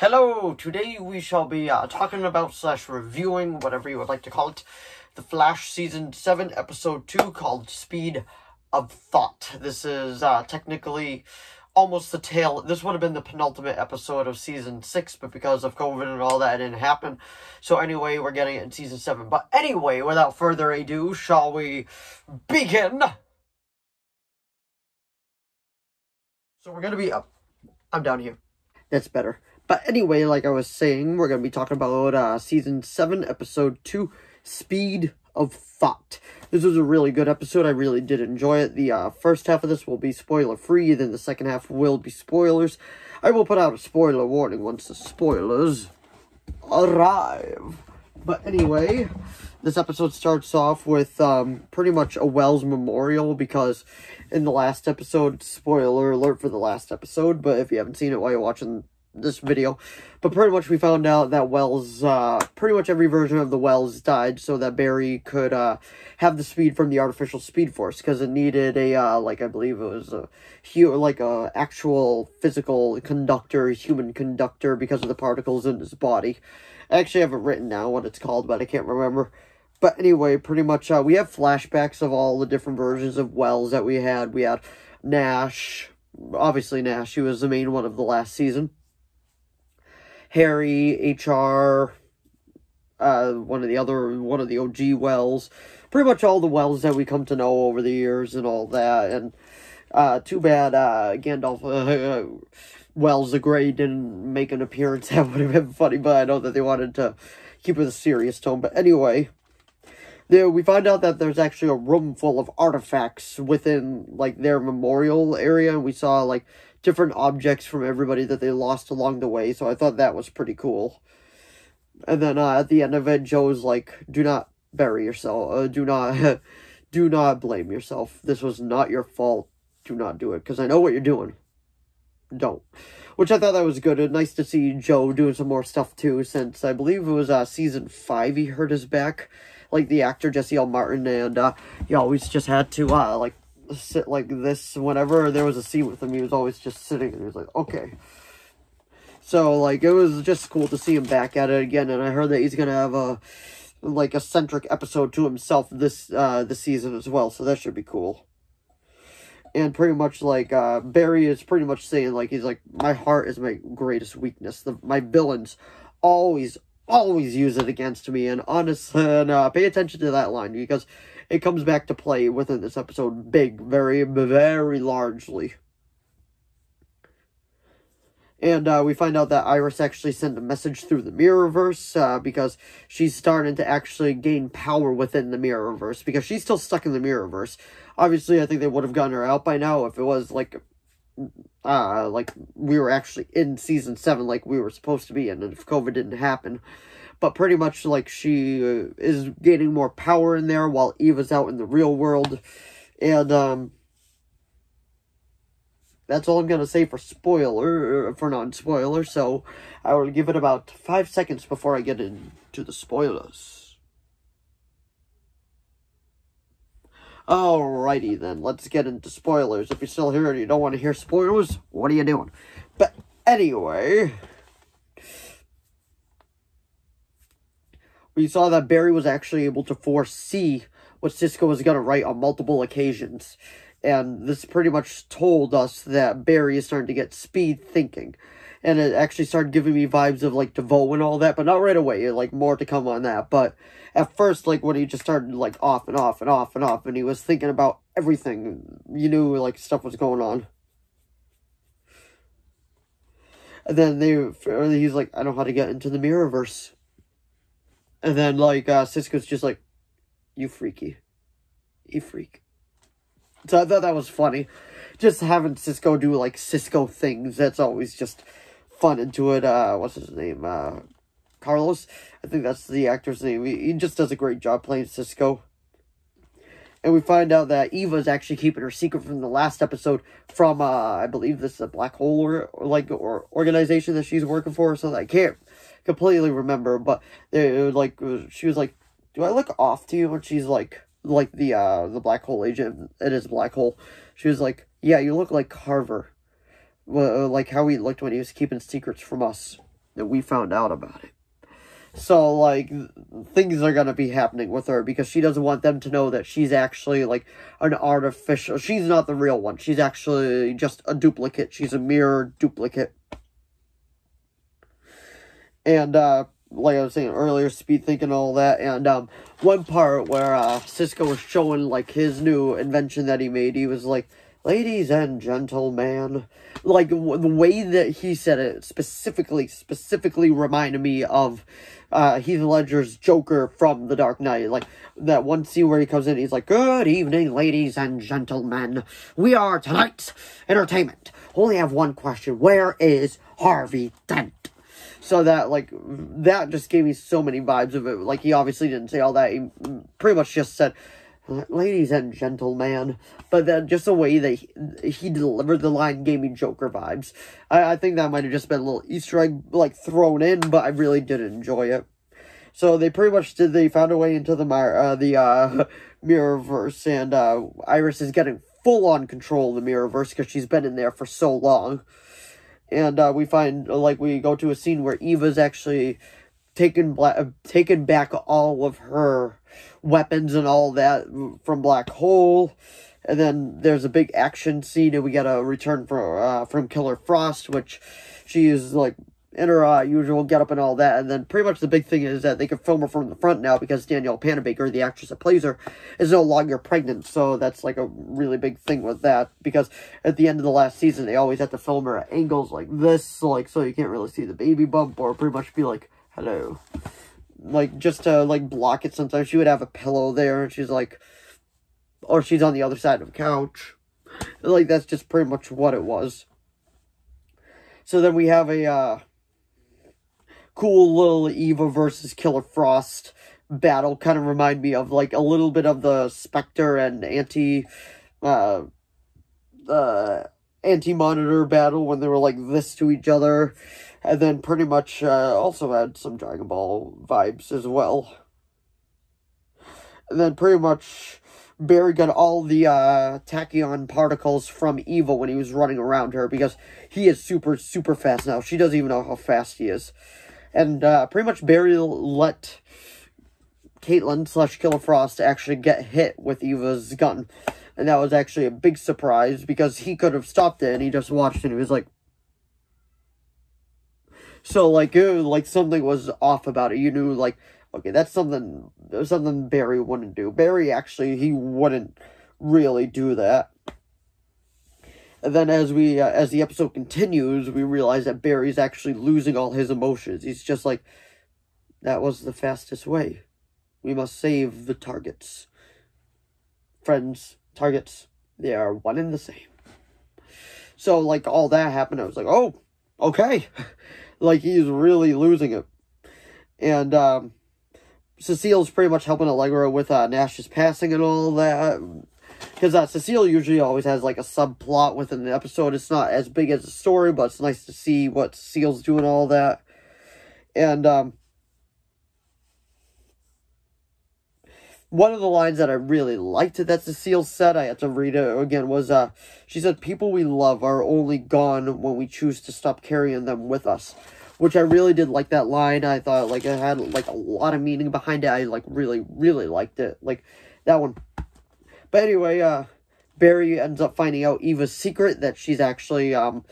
Hello, today we shall be uh, talking about slash reviewing, whatever you would like to call it, The Flash Season 7, Episode 2, called Speed of Thought. This is uh, technically almost the tail, this would have been the penultimate episode of Season 6, but because of COVID and all that, it didn't happen. So anyway, we're getting it in Season 7. But anyway, without further ado, shall we begin? So we're going to be up. I'm down here. That's better. But anyway, like I was saying, we're going to be talking about uh, Season 7, Episode 2, Speed of Thought. This was a really good episode. I really did enjoy it. The uh, first half of this will be spoiler-free, then the second half will be spoilers. I will put out a spoiler warning once the spoilers arrive. But anyway, this episode starts off with um, pretty much a Wells memorial because in the last episode, spoiler alert for the last episode, but if you haven't seen it while you're watching this video. But pretty much we found out that Wells, uh, pretty much every version of the Wells died so that Barry could, uh, have the speed from the artificial speed force because it needed a, uh, like I believe it was a, like a actual physical conductor, human conductor because of the particles in his body. I actually haven't written down what it's called, but I can't remember. But anyway, pretty much, uh, we have flashbacks of all the different versions of Wells that we had. We had Nash, obviously Nash, he was the main one of the last season. Harry, HR, uh, one of the other, one of the OG Wells. Pretty much all the Wells that we come to know over the years and all that. And, uh, too bad, uh, Gandalf, uh, Wells the Grey didn't make an appearance. That would have been funny, but I know that they wanted to keep it a serious tone. But anyway, there we find out that there's actually a room full of artifacts within, like, their memorial area. And we saw, like, different objects from everybody that they lost along the way, so I thought that was pretty cool. And then uh, at the end of it, Joe's like, "Do not bury yourself. Uh, do not, do not blame yourself. This was not your fault. Do not do it because I know what you're doing. Don't." Which I thought that was good. And nice to see Joe doing some more stuff too, since I believe it was uh, season five he hurt his back, like the actor Jesse L. Martin, and uh, he always just had to uh, like sit like this whenever there was a scene with him. He was always just sitting and he was like, okay. So, like, it was just cool to see him back at it again. And I heard that he's to have a, like, a centric episode to himself this, uh, this season as well. So that should be cool. And pretty much, like, uh, Barry is pretty much saying, like, he's like, my heart is my greatest weakness. The, my villains always, always use it against me. And honestly, uh, pay attention to that line because it comes back to play within this episode big, very, very largely. And uh, we find out that Iris actually sent a message through the Mirrorverse uh, because she's starting to actually gain power within the Mirrorverse because she's still stuck in the Mirrorverse. Obviously, I think they would have gotten her out by now if it was like, uh, like we were actually in season seven, like we were supposed to be in, and if COVID didn't happen but pretty much like she uh, is gaining more power in there while Eva's out in the real world. And um that's all I'm going to say for spoiler, uh, for non-spoiler, so I will give it about five seconds before I get into the spoilers. Alrighty then, let's get into spoilers. If you're still here and you don't want to hear spoilers, what are you doing? But anyway, we saw that Barry was actually able to foresee what Cisco was going to write on multiple occasions. And this pretty much told us that Barry is starting to get speed thinking. And it actually started giving me vibes of, like, DeVoe and all that, but not right away. Like, more to come on that. But at first, like, when he just started, like, off and off and off and off, and he was thinking about everything, you knew, like, stuff was going on. And then they, he's like, I know how to get into the Mirrorverse. And then, like, uh, Cisco's just like, you freaky. You freak. So I thought that was funny. Just having Cisco do, like, Cisco things, that's always just fun into it. Uh, what's his name? Uh, Carlos? I think that's the actor's name. He, he just does a great job playing Cisco. And we find out that Eva's actually keeping her secret from the last episode from, uh, I believe this is a black hole or, or like, or organization that she's working for, so I can't completely remember, but it, like she was like, "Do I look off to you?" And she's like, like the uh the black hole agent. It is black hole. She was like, "Yeah, you look like Carver, well, uh, like how he looked when he was keeping secrets from us." that we found out about it. So, like, things are gonna be happening with her because she doesn't want them to know that she's actually, like, an artificial. She's not the real one. She's actually just a duplicate. She's a mirror duplicate. And, uh, like I was saying earlier, speed thinking all that, and, um, one part where, uh, Cisco was showing, like, his new invention that he made, he was like, ladies and gentlemen, like, the way that he said it specifically, specifically reminded me of, uh, Heath Ledger's Joker from The Dark Knight. Like, that one scene where he comes in, he's like, Good evening, ladies and gentlemen. We are tonight's entertainment. Only have one question. Where is Harvey Dent? So that, like, that just gave me so many vibes of it. Like, he obviously didn't say all that. He pretty much just said, ladies and gentlemen. But then just the way that he, he delivered the line gave me Joker vibes. I, I think that might have just been a little Easter egg, like, thrown in, but I really did enjoy it. So they pretty much did, they found a way into the, uh, the, uh, Mirrorverse, and, uh, Iris is getting full-on control of the Mirrorverse because she's been in there for so long. And, uh, we find, like, we go to a scene where Eva's actually taken, bla- taken back all of her weapons and all that from Black Hole. And then there's a big action scene, and we get a return from uh, from Killer Frost, which she is like in her uh, usual getup and all that. And then pretty much the big thing is that they can film her from the front now because Danielle Panabaker, the actress that plays her, is no longer pregnant. So that's like a really big thing with that because at the end of the last season, they always have to film her at angles like this, like so you can't really see the baby bump or pretty much be like, hello like just to like block it sometimes she would have a pillow there and she's like or she's on the other side of the couch like that's just pretty much what it was so then we have a uh cool little eva versus killer frost battle kind of remind me of like a little bit of the spectre and anti uh uh anti-monitor battle when they were like this to each other and then pretty much uh, also had some Dragon Ball vibes as well. And then pretty much Barry got all the uh, tachyon particles from Eva when he was running around her because he is super, super fast now. She doesn't even know how fast he is. And uh, pretty much Barry let Caitlin slash Killer Frost actually get hit with Eva's gun. And that was actually a big surprise because he could have stopped it and he just watched it and he was like, so like, like something was off about it. You knew like, okay, that's something something Barry wouldn't do. Barry actually he wouldn't really do that. Then as we uh, as the episode continues, we realize that Barry's actually losing all his emotions. He's just like, that was the fastest way. We must save the targets. Friends, targets, they are one and the same. So like all that happened, I was like, oh, okay. like he's really losing it. And um, Cecile's pretty much helping Allegra with uh, Nash's passing and all that. Because uh, Cecile usually always has like a subplot within the episode. It's not as big as a story, but it's nice to see what Cecile's doing all that. And um, one of the lines that I really liked that Cecile said, I had to read it again, was uh, she said, People we love are only gone when we choose to stop carrying them with us. Which I really did like that line. I thought like it had like a lot of meaning behind it. I like really, really liked it. Like that one. But anyway, uh Barry ends up finding out Eva's secret that she's actually um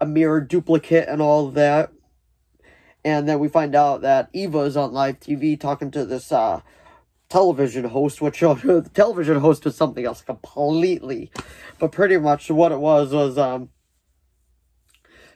a mirror duplicate and all that. And then we find out that Eva is on live TV talking to this uh television host, which uh, the television host was something else completely. But pretty much what it was was um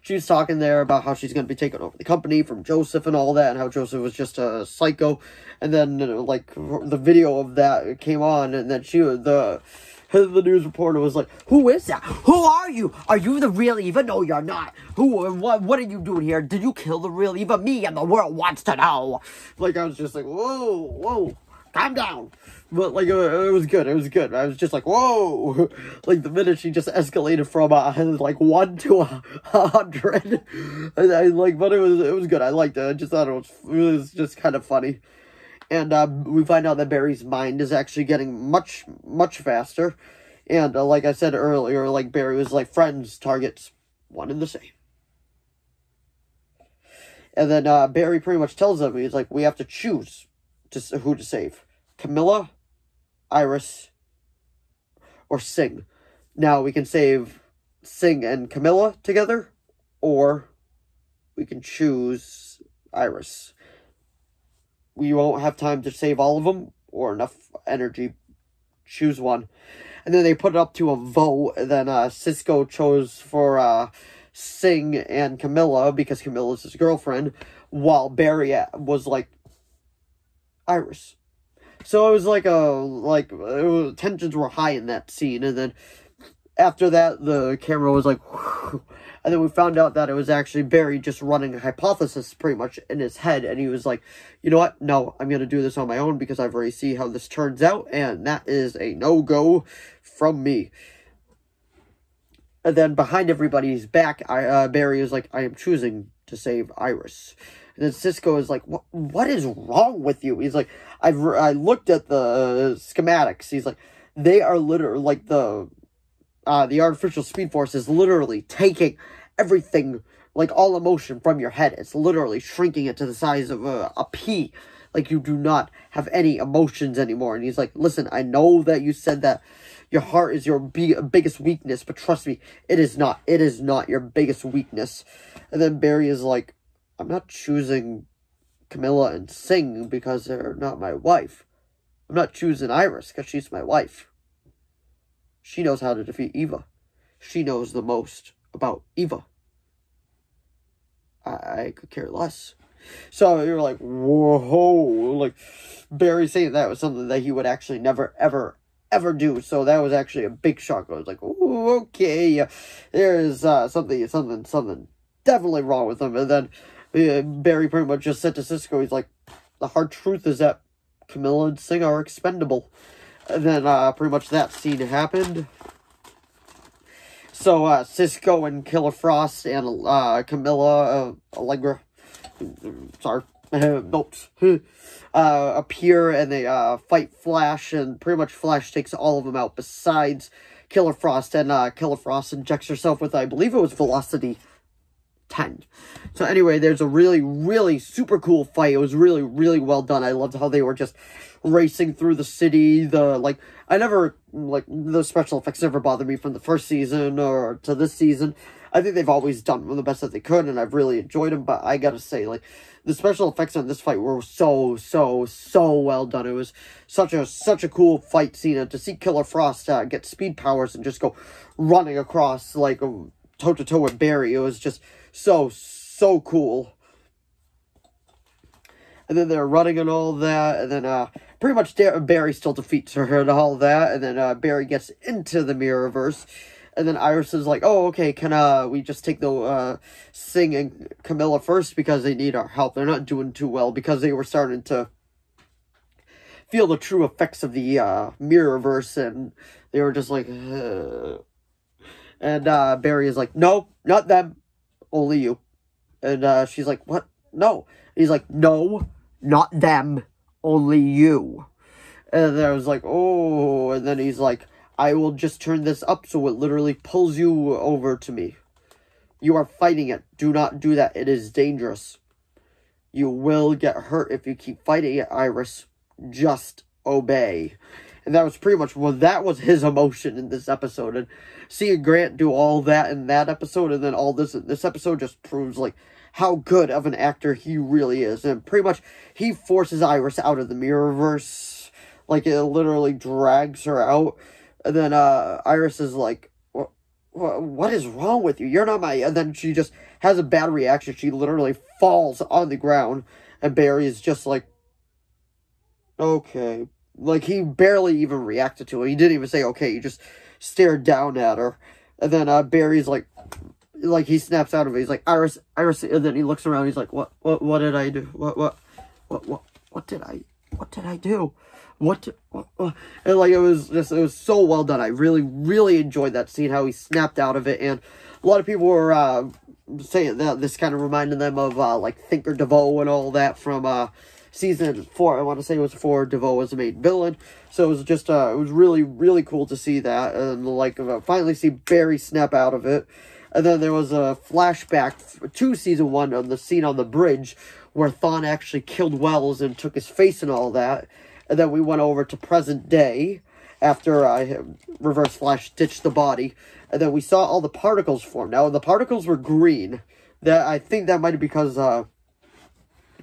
she was talking there about how she's going to be taking over the company from Joseph and all that, and how Joseph was just a psycho. And then, uh, like, the video of that came on, and then she, uh, the, the news reporter was like, "Who is that? Who are you? Are you the real Eva? No, you're not. Who? What? What are you doing here? Did you kill the real Eva? Me and the world wants to know." Like I was just like, "Whoa, whoa, calm down." But like it was good. It was good. I was just like, "Whoa!" Like the minute she just escalated from uh, like one to a hundred, like, but it was it was good. I liked it. I just thought it was it was just kind of funny. And uh, we find out that Barry's mind is actually getting much much faster. And uh, like I said earlier, like Barry was like friends, targets, one and the same. And then uh, Barry pretty much tells them, he's like, we have to choose to, who to save. Kamilla, Iris, or Singh. Now, we can save Singh and Kamilla together, or we can choose Iris. We won't have time to save all of them, or enough energy. Choose one. And then they put it up to a vote, and then uh, Cisco chose for... Uh, Singh and Kamilla because Kamilla's his girlfriend, while Barry was like Iris. So it was like a like was, tensions were high in that scene, and then after that the camera was like, Whew. and then we found out that it was actually Barry just running a hypothesis pretty much in his head, and he was like, you know what? No, I'm gonna do this on my own because I've already see how this turns out, and that is a no go from me. And then behind everybody's back, I, uh, Barry is like, I am choosing to save Iris. And then Cisco is like, what, what is wrong with you? He's like, I've, I looked at the schematics. He's like, they are literally, like, the, uh, the artificial speed force is literally taking everything, like, all emotion from your head. It's literally shrinking it to the size of a, a pea. Like, you do not have any emotions anymore. And he's like, listen, I know that you said that your heart is your biggest weakness, but trust me, it is not. It is not your biggest weakness. And then Barry is like, I'm not choosing Kamilla and Singh because they're not my wife. I'm not choosing Iris because she's my wife. She knows how to defeat Eva. She knows the most about Eva. I, I could care less. So you're like, whoa, like Barry saying that was something that he would actually never, ever, ever do. So that was actually a big shock. I was like, "Ooh, okay, there's uh, something, something, something definitely wrong with him." And then uh, Barry pretty much just said to Cisco, "He's like, the hard truth is that Kamilla and Singh are expendable." And then uh, pretty much that scene happened. So uh, Cisco and Killer Frost and uh, Kamilla, uh, Allegra, sorry, uh, appear and they uh, fight Flash, and pretty much Flash takes all of them out besides Killer Frost, and uh, Killer Frost injects herself with, I believe it was Velocity 10. So anyway, there's a really, really super cool fight. It was really, really well done. I loved how they were just racing through the city. The, like, I never, like, the special effects never bothered me from the first season or to this season. I think they've always done the best that they could, and I've really enjoyed them, but I gotta say, like, the special effects on this fight were so, so, so well done. It was such a, such a cool fight scene, and to see Killer Frost uh, get speed powers and just go running across, like, toe-to-toe with Barry, it was just so, so cool. And then they're running and all that, and then, uh, pretty much Barry still defeats her and all that, and then, uh, Barry gets into the Mirrorverse, and then Iris is like, oh, okay, can uh, we just take the uh, Singh and Kamilla first because they need our help. They're not doing too well because they were starting to feel the true effects of the uh, Mirrorverse and they were just like, Ugh. and uh, Barry is like, no, not them, only you. And uh, she's like, what? No. he's like, no, not them, only you. And then I was like, oh, and then he's like, I will just turn this up so it literally pulls you over to me. You are fighting it. Do not do that. It is dangerous. You will get hurt if you keep fighting it, Iris. Just obey. And that was pretty much, well, that was his emotion in this episode. And seeing Grant do all that in that episode and then all this, this episode just proves, like, how good of an actor he really is. And pretty much, he forces Iris out of the Mirrorverse. Like, it literally drags her out. And then uh, Iris is like, what, what is wrong with you? You're not my... And then she just has a bad reaction. She literally falls on the ground. And Barry is just like, okay. Like, he barely even reacted to it. He didn't even say, okay. He just stared down at her. And then uh, Barry's like, like, he snaps out of it. He's like, Iris, Iris. And then he looks around. He's like, what, what, what did I do? What, what, what, what, what did I, what did I do? What, what, and like it was just it was so well done. I really really enjoyed that scene how he snapped out of it and a lot of people were uh, saying that this kind of reminded them of uh, like thinker devoe and all that from uh, season four i want to say it was four devoe was the main villain. So it was just uh, it was really really cool to see that and like uh, finally see barry snap out of it. And then there was a flashback to season one on the scene on the bridge where Thawne actually killed Wells and took his face and all that. And then we went over to present day after I Reverse Flash ditched the body. And then we saw all the particles form. Now, the particles were green. That I think that might be because uh,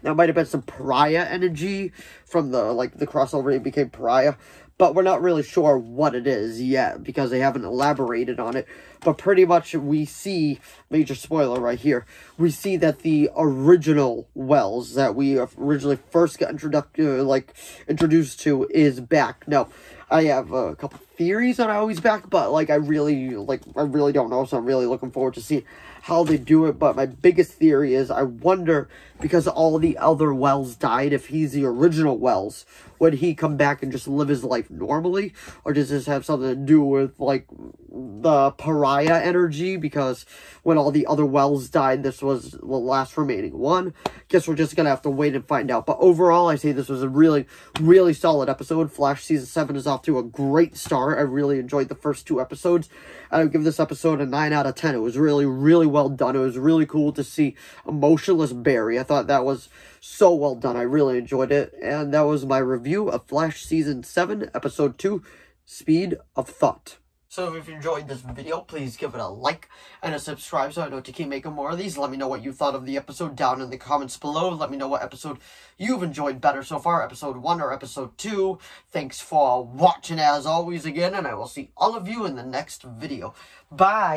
that might have been some pariah energy from the like the crossover. It became pariah, but we're not really sure what it is yet because they haven't elaborated on it. But pretty much we see, major spoiler right here, we see that the original Wells that we originally first got introduced, uh, like, introduced to is back. Now, I have a couple theories on how he's back, but, like, I really, like, I really don't know, so I'm really looking forward to see how they do it, but my biggest theory is I wonder, because all the other Wells died, if he's the original Wells, would he come back and just live his life normally? Or does this have something to do with, like, the pariah energy? Because when all the other Wells died, this was the last remaining one. Guess we're just gonna have to wait and find out. But overall, I say this was a really, really solid episode. Flash Season 7 is off to a great start. I really enjoyed the first two episodes. I would give this episode a 9 out of 10. It was really, really well done. It was really cool to see Emotionless Barry. I thought that was so well done. I really enjoyed it. And that was my review of Flash Season 7, Episode 2, Speed of Thought. So if you enjoyed this video, please give it a like and a subscribe so I know to keep making more of these. Let me know what you thought of the episode down in the comments below. Let me know what episode you've enjoyed better so far, episode 1 or episode 2. Thanks for watching as always again, and I will see all of you in the next video. Bye!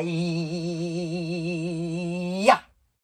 Yeah.